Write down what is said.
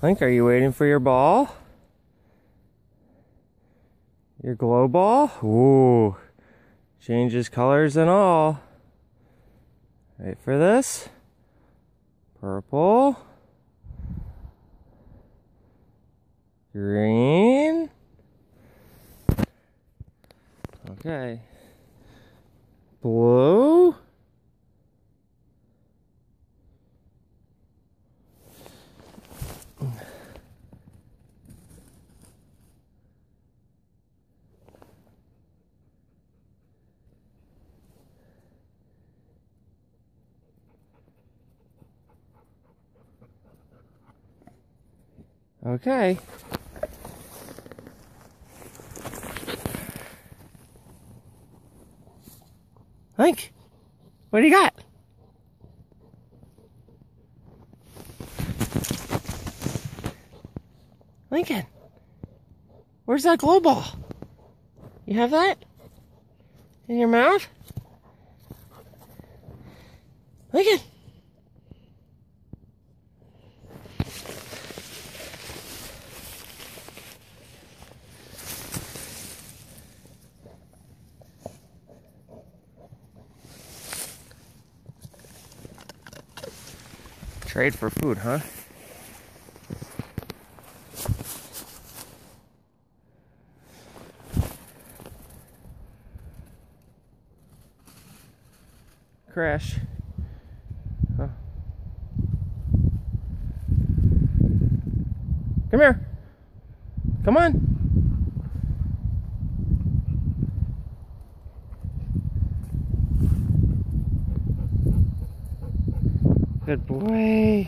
Link, are you waiting for your ball? Your glow ball? Ooh. Changes colors and all. Wait for this. Purple. Green. Okay. Blue. Okay. Link, what do you got? Lincoln, where's that glow ball? You have that? In your mouth? Lincoln! Trade for food, huh? Crash. Huh. Come here. Come on. Good boy.